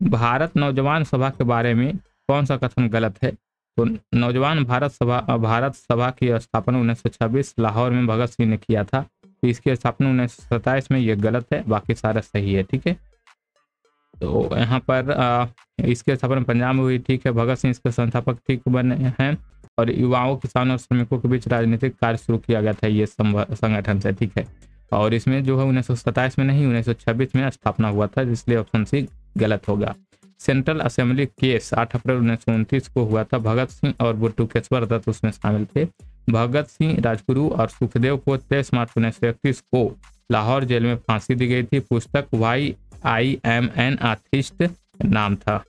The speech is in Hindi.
भारत नौजवान सभा के बारे में कौन सा कथन गलत है? तो नौजवान भारत सभा भारत सभा की स्थापना 1926 लाहौर में भगत सिंह ने किया था। तो इसकी स्थापना उन्नीस सौ सताइस में ये गलत है, बाकी सारा सही है, ठीक है? तो यहाँ पर इसके स्थापना पंजाब में हुई, ठीक है? भगत सिंह इसके संस्थापक, ठीक बने हैं। और युवाओं, किसानों और श्रमिकों के बीच राजनीतिक कार्य शुरू किया गया था ये संगठन से, ठीक है? और इसमें जो है उन्नीस सौ सताईस में नहीं, उन्नीस सौ छब्बीस में स्थापना हुआ था इसलिए ऑप्शन सी गलत होगा। सेंट्रल असेंबली केस 8 अप्रैल उन्नीस सौ उनतीस को हुआ था। भगत सिंह और बुटुकेश्वर दत्त उसमें शामिल थे। भगत सिंह, राजगुरु और सुखदेव को तेईस मार्च उन्नीस सौ इकतीस को लाहौर जेल में फांसी दी गई थी। पुस्तक why I am an atheist नाम था।